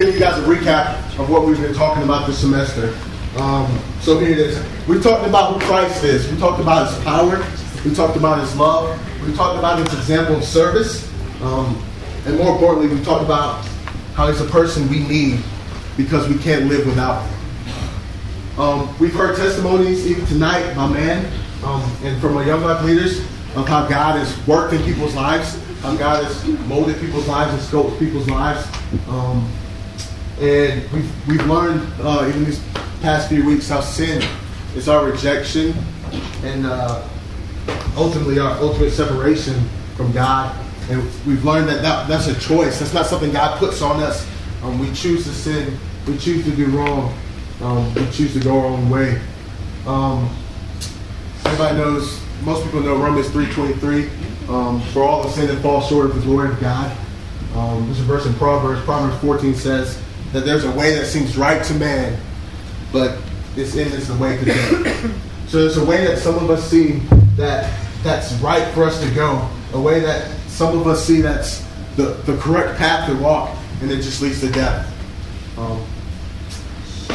give you guys a recap of what we've been talking about this semester. Um, so here it is. We talked about who Christ is. We talked about his power. We talked about his love. We talked about his example of service. Um, and more importantly, we talked about how he's a person we need because we can't live without him. Um, we've heard testimonies even tonight by man um, and from our young life leaders of how God has worked in people's lives, how God has molded people's lives and scoped people's lives. And we've, we've learned uh, even these past few weeks how sin is our rejection and uh, ultimately our ultimate separation from God. And we've learned that, that that's a choice. That's not something God puts on us. Um, we choose to sin. We choose to do wrong. Um, we choose to go our own way. Um, everybody knows, most people know Romans 3.23. Um, for all the sin and fall short of the glory of God. Um, a verse in Proverbs. Proverbs 14 says, that there's a way that seems right to man, but this end is the way to death. so there's a way that some of us see that that's right for us to go, a way that some of us see that's the, the correct path to walk, and it just leads to death. Um,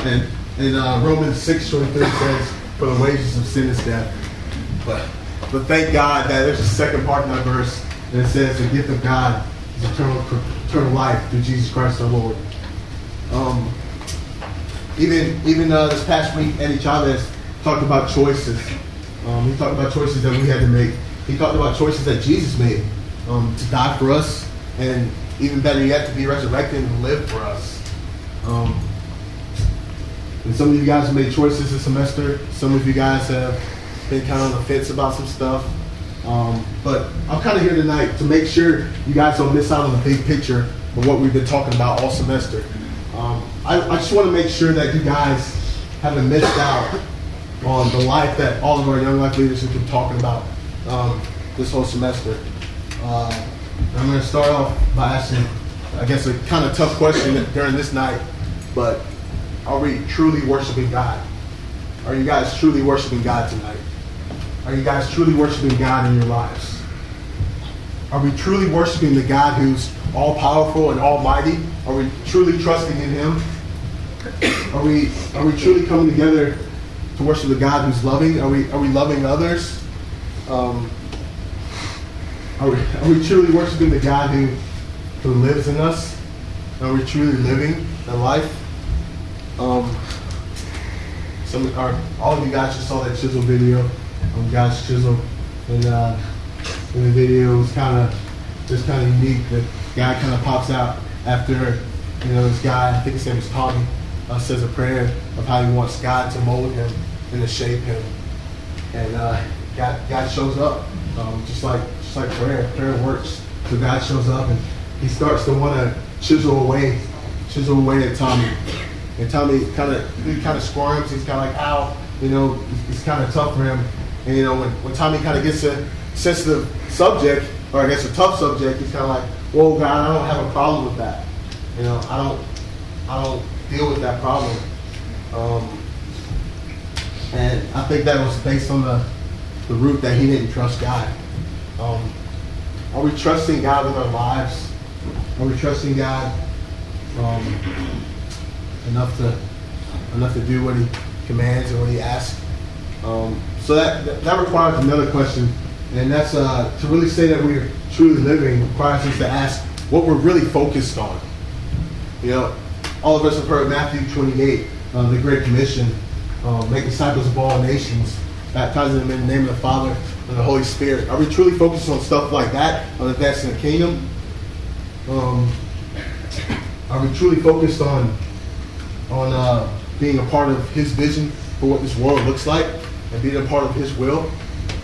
and in uh, Romans 6 23 says, For the wages of sin is death. But, but thank God that there's a second part in that verse, and it says, The gift of God is eternal, eternal life through Jesus Christ our Lord. Um, even even uh, this past week, Eddie Chavez talked about choices. Um, he talked about choices that we had to make. He talked about choices that Jesus made um, to die for us, and even better yet, to be resurrected and live for us. Um, and some of you guys have made choices this semester. Some of you guys have been kind of on the fence about some stuff. Um, but I'm kind of here tonight to make sure you guys don't miss out on the big picture of what we've been talking about all semester. Um, I, I, just want to make sure that you guys haven't missed out on the life that all of our young life leaders have been talking about um, this whole semester. Uh, I'm going to start off by asking, I guess, a kind of tough question during this night, but are we truly worshiping God? Are you guys truly worshiping God tonight? Are you guys truly worshiping God in your lives? Are we truly worshiping the God who's all powerful and almighty? Are we truly trusting in Him? Are we are we truly coming together to worship the God who's loving? Are we are we loving others? Um, are we are we truly worshiping the God who who lives in us? Are we truly living the life? Um, some are all of you guys just saw that chisel video on God's chisel, and uh, in the video it was kind of just kind of unique that guy kind of pops out after, you know, this guy, I think his name is Tommy, uh, says a prayer of how he wants God to mold him and to shape him. And uh, God, God shows up, um, just like just like prayer. Prayer works. So God shows up and he starts to want to chisel away, chisel away at Tommy. And Tommy kind of he kind of squirms. He's kind of like, ow, you know, it's, it's kind of tough for him. And you know, when, when Tommy kind of gets a sensitive subject, or I guess a tough subject, he's kind of like, well, God, I don't have a problem with that. You know, I don't, I don't deal with that problem. Um, and I think that was based on the, the root that he didn't trust God. Um, are we trusting God with our lives? Are we trusting God um, enough to enough to do what He commands and what He asks? Um, so that that requires another question and that's uh, to really say that we're truly living requires us to ask what we're really focused on. You know, all of us have heard Matthew 28, uh, the Great Commission, uh, make disciples of all nations, baptizing them in the name of the Father and the Holy Spirit. Are we truly focused on stuff like that, on advancing the kingdom? Um, are we truly focused on on uh, being a part of His vision for what this world looks like and being a part of His will?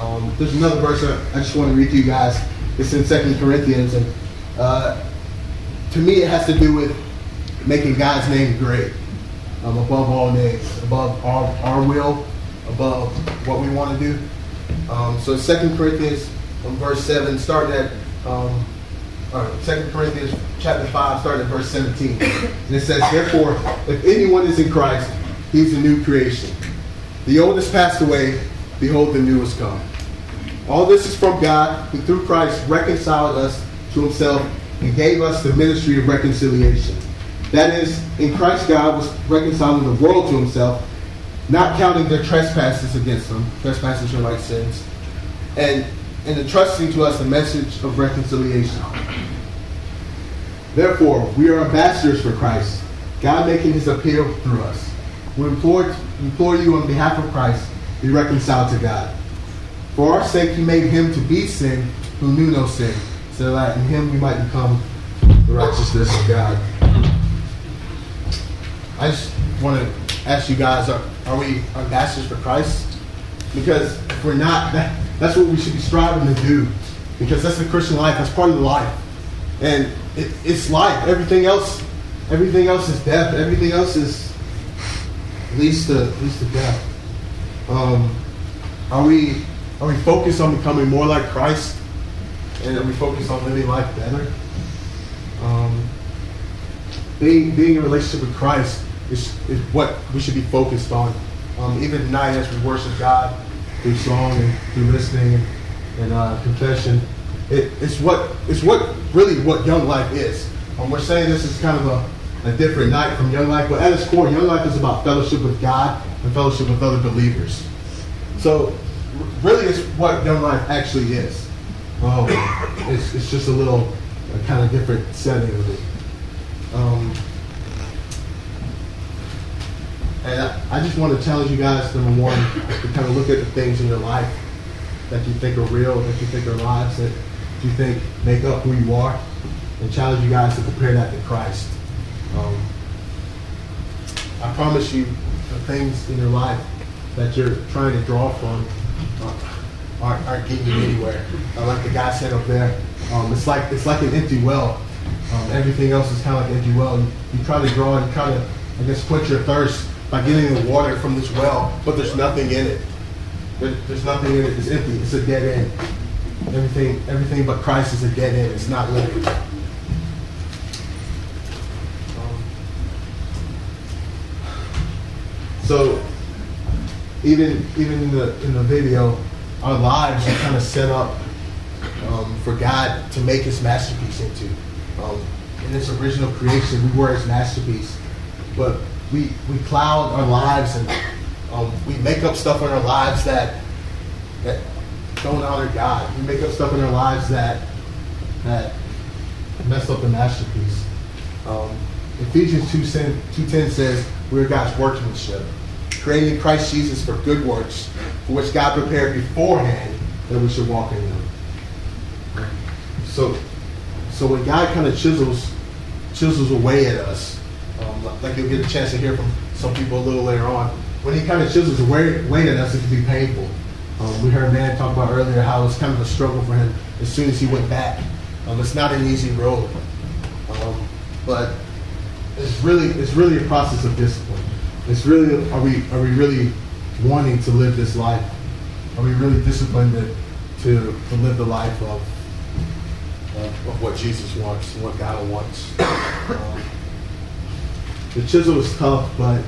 Um, there's another verse I just want to read to you guys. It's in Second Corinthians, and uh, to me, it has to do with making God's name great um, above all names, above our, our will, above what we want to do. Um, so, Second Corinthians, um, verse seven, starting at um, Second Corinthians chapter five, starting at verse seventeen, and it says, "Therefore, if anyone is in Christ, he's a new creation. The old has passed away; behold, the new has come." All this is from God, who through Christ reconciled us to himself and gave us the ministry of reconciliation. That is, in Christ, God was reconciling the world to himself, not counting their trespasses against them. Trespasses are like sins. And, and entrusting to us the message of reconciliation. Therefore, we are ambassadors for Christ, God making his appeal through us. We implore, implore you on behalf of Christ, be reconciled to God. For our sake, he made him to be sin who knew no sin, so that in him we might become the righteousness of God. I just want to ask you guys are, are we ambassadors for Christ? Because if we're not, that, that's what we should be striving to do. Because that's the Christian life, that's part of the life. And it, it's life. Everything else, everything else is death. Everything else is leads to leads to death. Um, are we are we focused on becoming more like Christ? And are we focused on living life better? Um, being being in relationship with Christ is, is what we should be focused on. Um, even tonight as we worship God through song and through listening and, and uh, confession, it, it's what it's what really what Young Life is. Um, we're saying this is kind of a, a different night from Young Life, but at its core, Young Life is about fellowship with God and fellowship with other believers. So really, is what Young Life actually is. Um, it's, it's just a little a kind of different setting of it. Um, and I, I just want to challenge you guys, number one, to kind of look at the things in your life that you think are real, that you think are lives, that you think make up who you are, and challenge you guys to compare that to Christ. Um, I promise you, the things in your life that you're trying to draw from aren't, aren't getting you anywhere. Uh, like the guy said up there, um, it's like it's like an empty well. Um, everything else is kind of like empty well. You, you try to draw and kind of, I guess, quench your thirst by getting the water from this well, but there's nothing in it. There, there's nothing in it. It's empty. It's a dead end. Everything, everything but Christ is a dead end. It's not living. Um, so, even even in the in the video, our lives are kind of set up um, for God to make His masterpiece into. Um, in this original creation, we were His masterpiece, but we we cloud our lives and um, we make up stuff in our lives that that don't honor God. We make up stuff in our lives that that mess up the masterpiece. Um, Ephesians 2.10 says, we're God's workmanship, created in Christ Jesus for good works, for which God prepared beforehand that we should walk in them. So, so when God kind of chisels, chisels away at us, um, like you'll get a chance to hear from some people a little later on, when he kind of chisels away, away at us, it can be painful. Um, we heard Man talk about earlier how it's kind of a struggle for him as soon as he went back. Um, it's not an easy road, um, but it's really it's really a process of discipline. It's really are we are we really wanting to live this life? Are we really disciplined to to, live the life of, of, of what Jesus wants what God wants? Um, the chisel is tough, but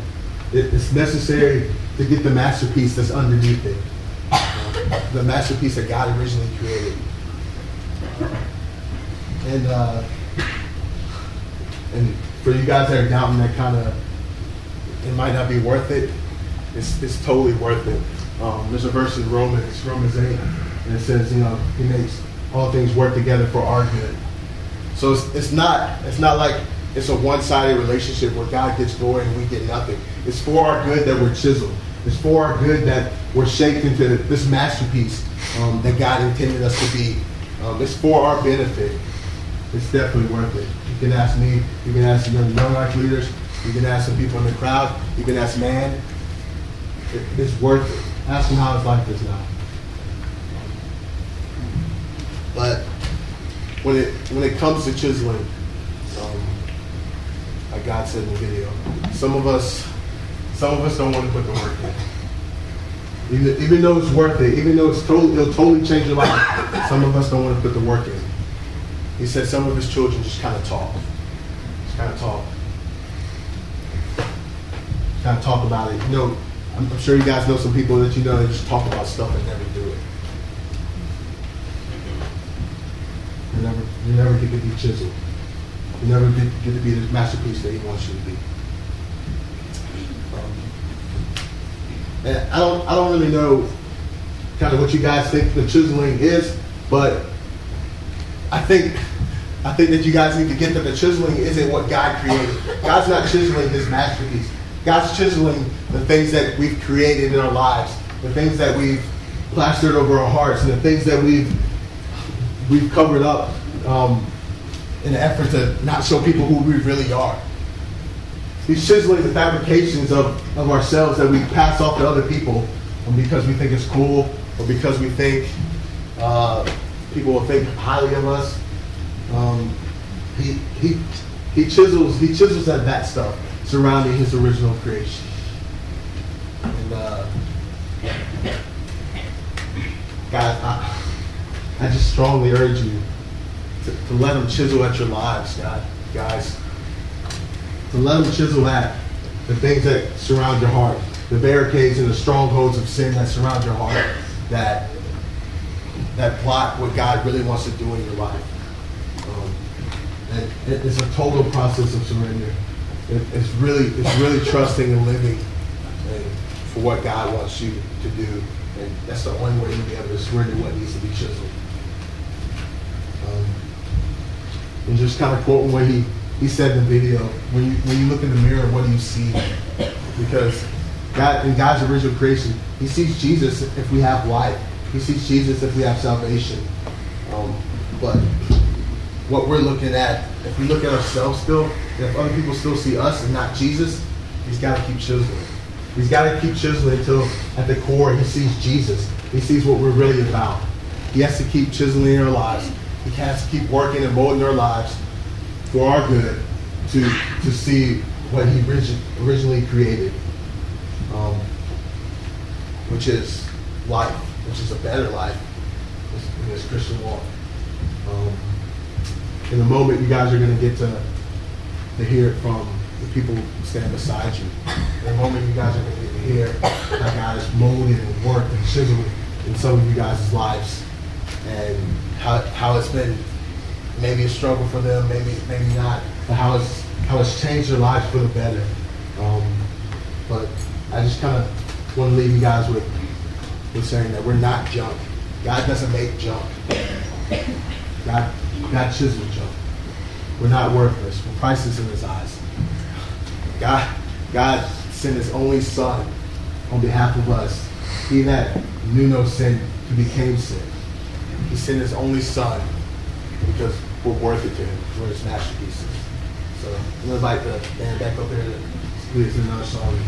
it, it's necessary to get the masterpiece that's underneath it the masterpiece that God originally created. And uh, and for you guys that are doubting that kind of, it might not be worth it. It's, it's totally worth it. Um, there's a verse in Romans, Romans 8, and it says, you know, He makes all things work together for our good. So it's, it's not it's not like it's a one-sided relationship where God gets glory and we get nothing. It's for our good that we're chiseled. It's for our good that we're shaped into this masterpiece um, that God intended us to be. Um, it's for our benefit. It's definitely worth it. You can ask me. You can ask young, young life leaders. You can ask some people in the crowd. You can ask man. It, it's worth it. Ask him how his life is now. But when it when it comes to chiseling, um, like God said in the video, some of us some of us don't want to put the work in. Even, even though it's worth it, even though it's totally, it'll totally change your life, some of us don't want to put the work in. He said some of his children just kind of talk. Just kind of talk. Kind of talk about it. You know, I'm, I'm sure you guys know some people that you know that just talk about stuff and never do it. You never, you never get to be chiseled. You never get, get to be the masterpiece that He wants you to be. Um, and I don't, I don't really know kind of what you guys think the chiseling is, but I think, I think that you guys need to get that the chiseling isn't what God created. God's not chiseling His masterpiece. God's chiseling the things that we've created in our lives, the things that we've plastered over our hearts, and the things that we've we've covered up um, in an effort to not show people who we really are. He's chiseling the fabrications of, of ourselves that we pass off to other people because we think it's cool or because we think uh, people will think highly of us. Um, he, he, he chisels he chisels at that stuff surrounding his original creation. And uh, God, I, I just strongly urge you to, to let him chisel at your lives, God, guys. To let him chisel at the things that surround your heart, the barricades and the strongholds of sin that surround your heart, that that block what God really wants to do in your life. Um, it's a total process of surrender. It, it's really it's really trusting and living and for what God wants you to do, and that's the only way you'll be able to surrender what needs to be chiseled. Um, and just kind of quoting what he, he said in the video, when you when you look in the mirror, what do you see? Because God in God's original creation, He sees Jesus if we have life. He sees Jesus if we have salvation. Um, but what we're looking at, if we look at ourselves still, if other people still see us and not Jesus, He's got to keep chiseling. He's got to keep chiseling until at the core He sees Jesus. He sees what we're really about. He has to keep chiseling our lives. He has to keep working and molding our lives for our good to, to see what he originally created, um, which is life, which is a better life in this Christian walk. Um, in a moment, you guys are going to get to, to hear it from the people who stand beside you. In a moment, you guys are going to get to hear how God has molded and worked and chiseled in some of you guys' lives and how, how it's been maybe a struggle for them, maybe maybe not, but how it's how it's changed their lives for the better. Um, but I just kind of want to leave you guys with with saying that we're not junk. God doesn't make junk. God God chisels junk. We're not worthless. We're priceless in His eyes. God God sent His only Son on behalf of us. He that knew no sin, He became sin he sent his only son because we're worth it to him. We're his masterpieces. So I'm going to invite the band back up here to us another song.